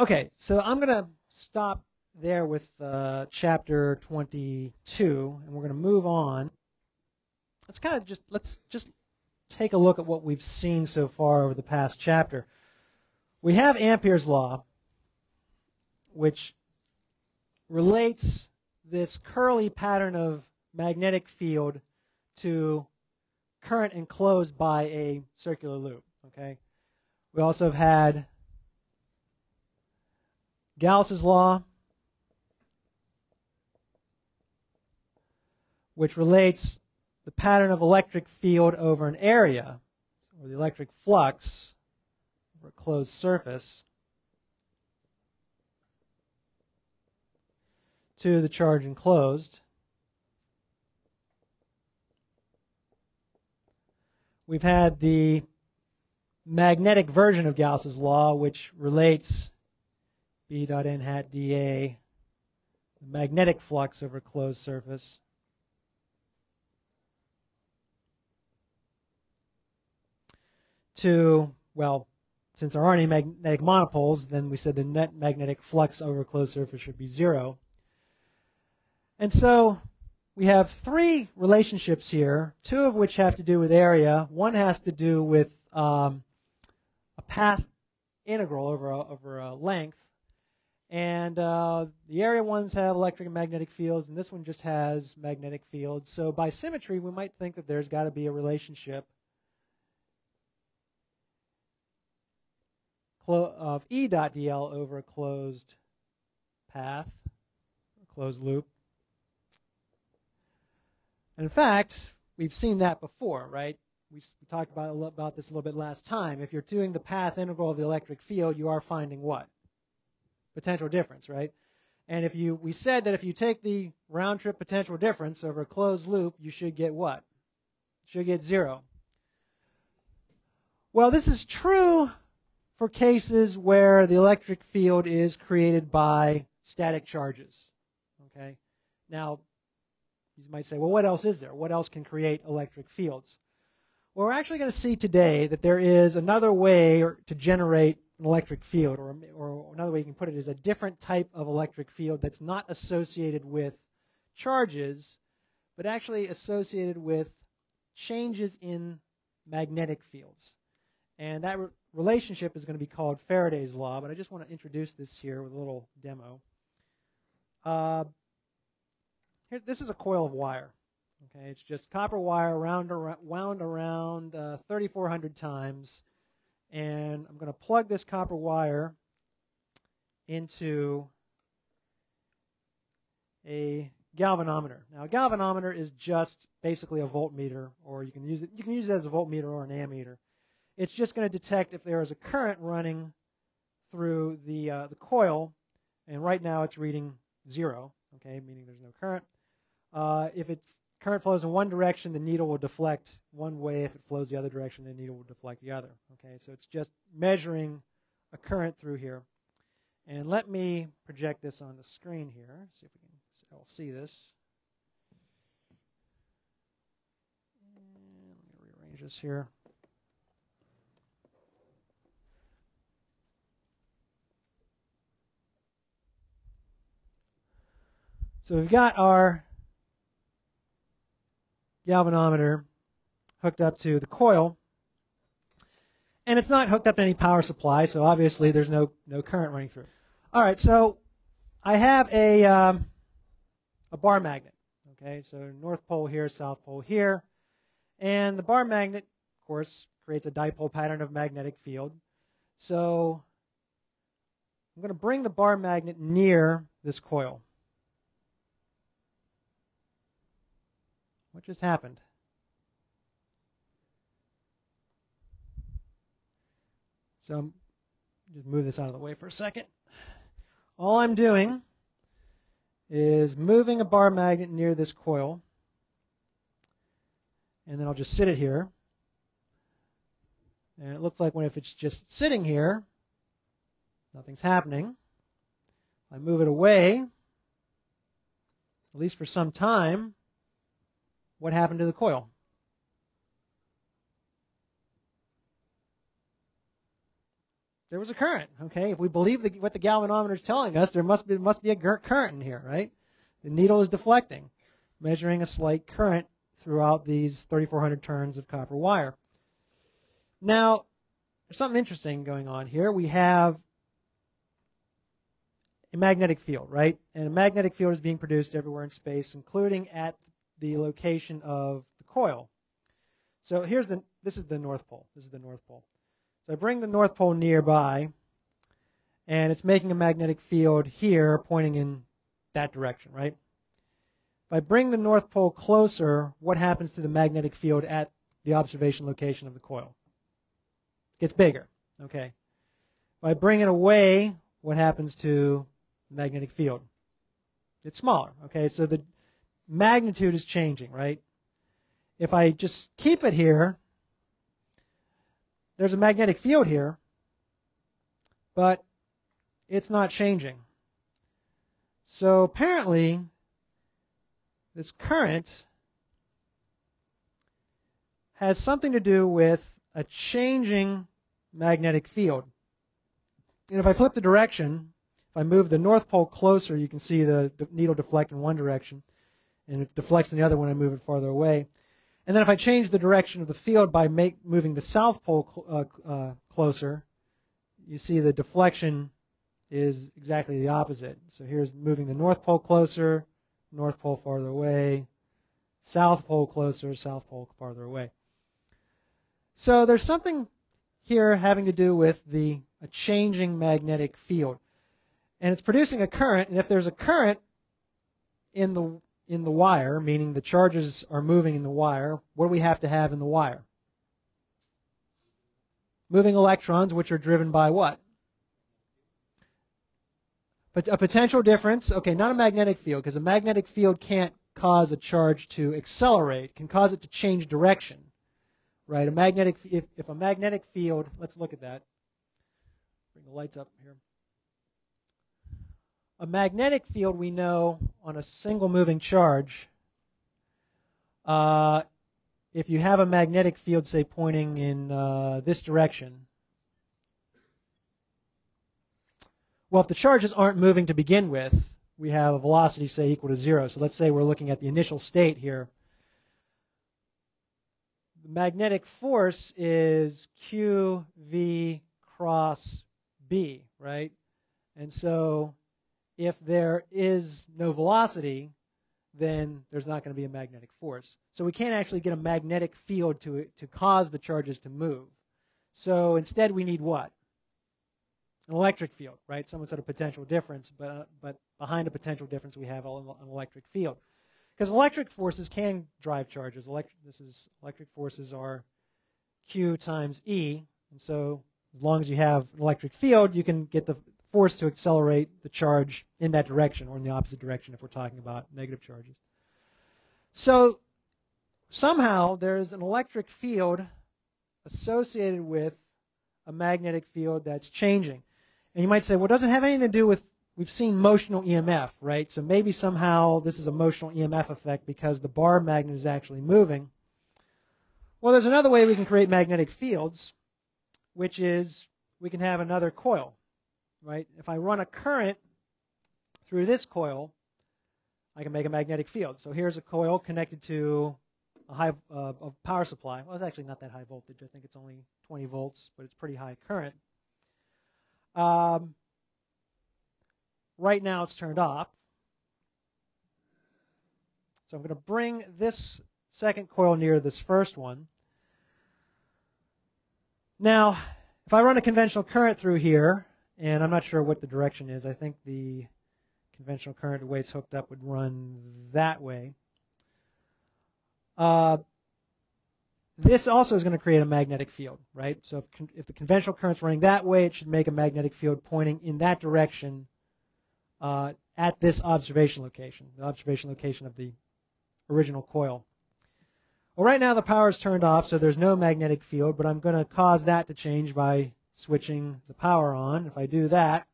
Okay, so I'm going to stop there with uh, chapter 22, and we're going to move on. Let's kind of just let's just take a look at what we've seen so far over the past chapter. We have Ampere's law, which relates this curly pattern of magnetic field to current enclosed by a circular loop. Okay. We also have had Gauss's law, which relates the pattern of electric field over an area, or the electric flux over a closed surface, to the charge enclosed. We've had the magnetic version of Gauss's law, which relates B dot n hat dA, the magnetic flux over closed surface. To, well, since there aren't any magnetic monopoles, then we said the net magnetic flux over closed surface should be zero. And so we have three relationships here, two of which have to do with area. One has to do with um, a path integral over a, over a length. And uh, the area ones have electric and magnetic fields, and this one just has magnetic fields. So by symmetry, we might think that there's got to be a relationship of E dot dl over a closed path, a closed loop. And in fact, we've seen that before, right? We talked about, about this a little bit last time. If you're doing the path integral of the electric field, you are finding what? Potential difference, right? And if you, we said that if you take the round trip potential difference over a closed loop, you should get what? Should get zero. Well, this is true for cases where the electric field is created by static charges. Okay? Now, you might say, well, what else is there? What else can create electric fields? Well, we're actually going to see today that there is another way to generate an electric field, or, or another way you can put it is a different type of electric field that's not associated with charges, but actually associated with changes in magnetic fields. And that re- relationship is going to be called Faraday's law, but I just want to introduce this here with a little demo. Uh, here, this is a coil of wire. Okay, it's just copper wire wound around, wound around uh, 3,400 times, and I'm going to plug this copper wire into a galvanometer. Now, a galvanometer is just basically a voltmeter, or you can use it. You can use it as a voltmeter or an ammeter. It's just going to detect if there is a current running through the uh, the coil, and right now it's reading zero. Okay, meaning there's no current. Uh, if it current flows in one direction, the needle will deflect one way. If it flows the other direction, the needle will deflect the other. Okay, so it's just measuring a current through here. And let me project this on the screen here. See if we can all see this. And let me rearrange this here. So we've got our galvanometer hooked up to the coil. And it's not hooked up to any power supply, so obviously there's no, no current running through. All right, so I have a, um, a bar magnet. Okay, so North Pole here, South Pole here. And the bar magnet, of course, creates a dipole pattern of magnetic field. So I'm going to bring the bar magnet near this coil. What just happened? So just move this out of the way for a second. All I'm doing is moving a bar magnet near this coil. And then I'll just sit it here. And it looks like when if it's just sitting here, nothing's happening. I move it away, at least for some time, what happened to the coil? there was a current. Okay, if we believe the, what the galvanometer is telling us, there must be must be a current in here, right? The needle is deflecting, measuring a slight current throughout these 3,400 turns of copper wire. Now, there's something interesting going on here. We have a magnetic field, right? And a magnetic field is being produced everywhere in space, including at the location of the coil. So here's the this is the North Pole. This is the North Pole. So I bring the North Pole nearby, and it's making a magnetic field here pointing in that direction, right? If I bring the North Pole closer, what happens to the magnetic field at the observation location of the coil? It gets bigger, okay? If I bring it away, what happens to the magnetic field? It's smaller, okay? So the magnitude is changing, right? If I just keep it here, there's a magnetic field here, but it's not changing. So apparently, this current has something to do with a changing magnetic field. And if I flip the direction, if I move the North Pole closer, you can see the needle deflect in one direction, and it deflects in the other when I move it farther away. And then if I change the direction of the field by make, moving the South Pole cl- uh, uh, closer, you see the deflection is exactly the opposite. So here's moving the North Pole closer, North Pole farther away, South Pole closer, South Pole farther away. So there's something here having to do with the a changing magnetic field. And it's producing a current, and if there's a current in the in the wire, meaning the charges are moving in the wire, what do we have to have in the wire? Moving electrons, which are driven by what? But a potential difference, okay, not a magnetic field, because a magnetic field can't cause a charge to accelerate, can cause it to change direction. Right? A magnetic if, if a magnetic field, let's look at that. Bring the lights up here. A magnetic field we know on a single moving charge, uh, if you have a magnetic field, say, pointing in uh, this direction, Well, if the charges aren't moving to begin with, we have a velocity, say, equal to zero. So let's say we're looking at the initial state here. The magnetic force is QV cross B, right? And so if there is no velocity, then there's not going to be a magnetic force. So we can't actually get a magnetic field to, to cause the charges to move. So instead we need what? an electric field, right? Someone said a potential difference, but but behind a potential difference we have an electric field. Because electric forces can drive charges. Electric, this is electric forces are Q times E, and so as long as you have an electric field, you can get the force to accelerate the charge in that direction or in the opposite direction if we're talking about negative charges. So somehow there's an electric field associated with a magnetic field that's changing. And you might say, well, it doesn't have anything to do with, we've seen motional EMF, right? So maybe somehow this is a motional EMF effect because the bar magnet is actually moving. Well, there's another way we can create magnetic fields, which is we can have another coil, right? If I run a current through this coil, I can make a magnetic field. So here's a coil connected to a high uh, a power supply. Well, it's actually not that high voltage. I think it's only 20 volts, but it's pretty high current. Um, right now it's turned off. So I'm going to bring this second coil near this first one. Now, if I run a conventional current through here, and I'm not sure what the direction is, I think the conventional current, the way it's hooked up, would run that way. Uh, this also is going to create a magnetic field, right? So if, if the conventional current's running that way, it should make a magnetic field pointing in that direction uh, at this observation location, the observation location of the original coil. Well, right now the power is turned off, so there's no magnetic field, but I'm going to cause that to change by switching the power on. If I do that,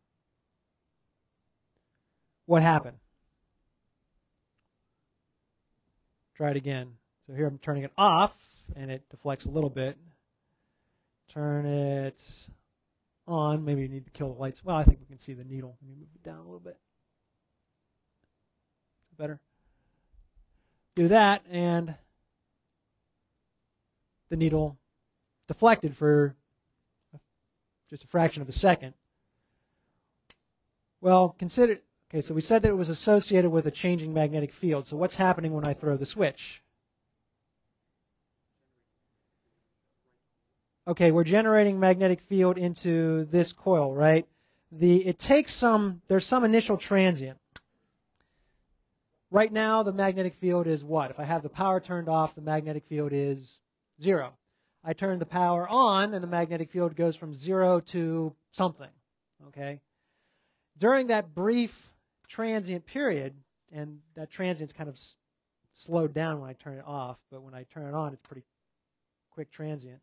what happened? Try it again. So here I'm turning it off and it deflects a little bit. Turn it on. Maybe you need to kill the lights. Well, I think we can see the needle. Let me move it down a little bit. Better. Do that, and the needle deflected for just a fraction of a second. Well, consider, okay, so we said that it was associated with a changing magnetic field. So what's happening when I throw the switch? Okay, we're generating magnetic field into this coil, right? The, it takes some, there's some initial transient. Right now, the magnetic field is what? If I have the power turned off, the magnetic field is zero. I turn the power on, and the magnetic field goes from zero to something. Okay? During that brief transient period, and that transient's kind of s- slowed down when I turn it off, but when I turn it on, it's pretty quick transient.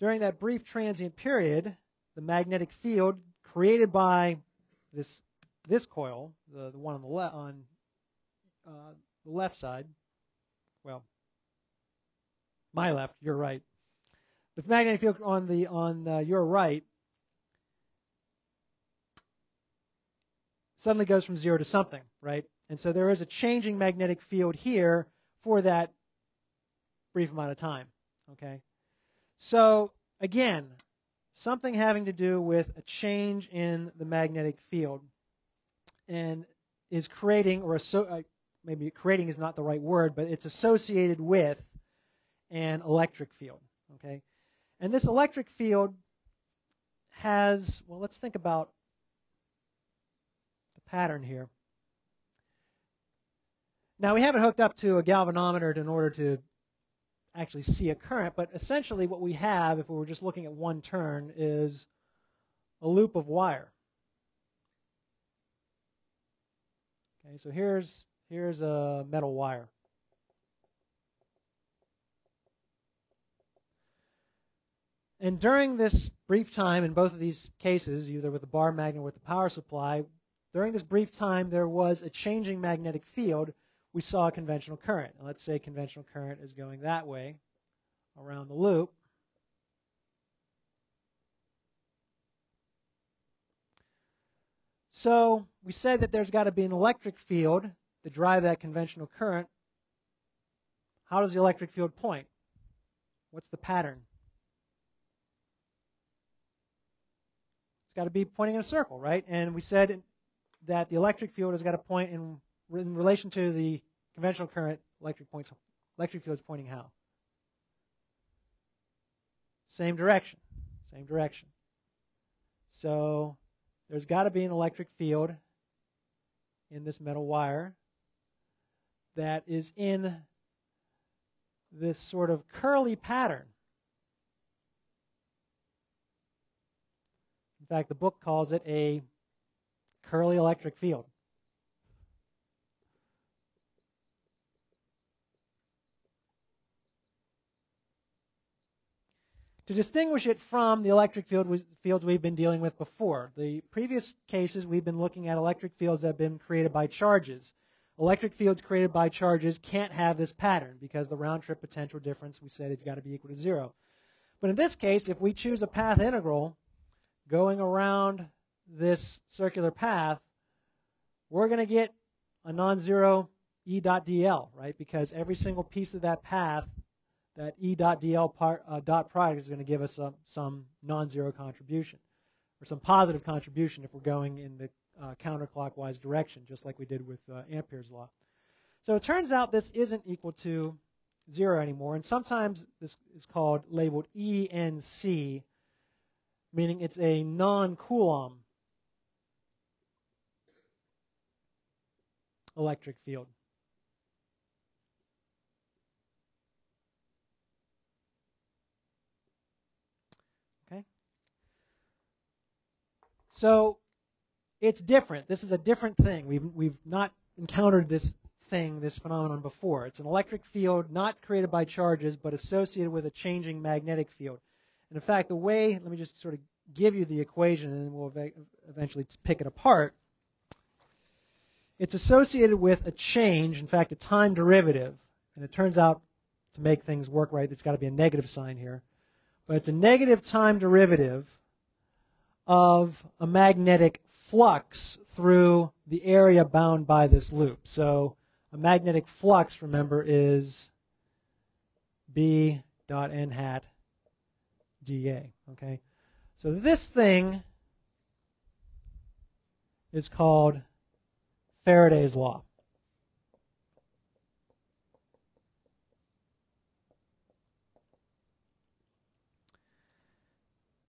During that brief transient period, the magnetic field created by this this coil, the, the one on the left on uh, the left side, well, my left, your right. The magnetic field on the on uh, your right suddenly goes from zero to something, right? And so there is a changing magnetic field here for that brief amount of time, okay? So again, something having to do with a change in the magnetic field and is creating or uh, maybe creating is not the right word, but it's associated with an electric field. Okay, and this electric field has well, let's think about the pattern here. Now we have it hooked up to a galvanometer in order to actually see a current, but essentially what we have, if we were just looking at one turn, is a loop of wire. Okay, so here's here's a metal wire. And during this brief time, in both of these cases, either with the bar magnet or with the power supply, during this brief time there was a changing magnetic field. We saw a conventional current. Now, let's say conventional current is going that way around the loop. So we said that there's got to be an electric field to drive that conventional current. How does the electric field point? What's the pattern? Got to be pointing in a circle, right? And we said that the electric field has got to point in, in relation to the conventional current. Electric points. Electric field is pointing how? Same direction. Same direction. So there's got to be an electric field in this metal wire that is in this sort of curly pattern. Fact, the book calls it a curly electric field. To distinguish it from the electric field fields we've been dealing with before, the previous cases we've been looking at electric fields that have been created by charges. Electric fields created by charges can't have this pattern because the round trip potential difference we said has got to be equal to zero. But in this case, if we choose a path integral going around this circular path, we're going to get a non-zero E dot dl, right? Because every single piece of that path, that E dot dl part, uh, dot product is going to give us some, some non-zero contribution or some positive contribution if we're going in the uh, counterclockwise direction, just like we did with uh, Ampere's law. So it turns out this isn't equal to zero anymore, and sometimes this is called labeled ENC, meaning it's a non-Coulomb electric field. Okay? So it's different. This is a different thing. We've, we've not encountered this thing, this phenomenon before. It's an electric field not created by charges, but associated with a changing magnetic field. And in fact, the way, let me just sort of give you the equation and we'll eventually pick it apart. It's associated with a change, in fact, a time derivative. And it turns out to make things work right, it's got to be a negative sign here. But it's a negative time derivative of a magnetic flux through the area bound by this loop. So a magnetic flux, remember, is B dot n hat dA. Okay, so this thing is called Faraday's law.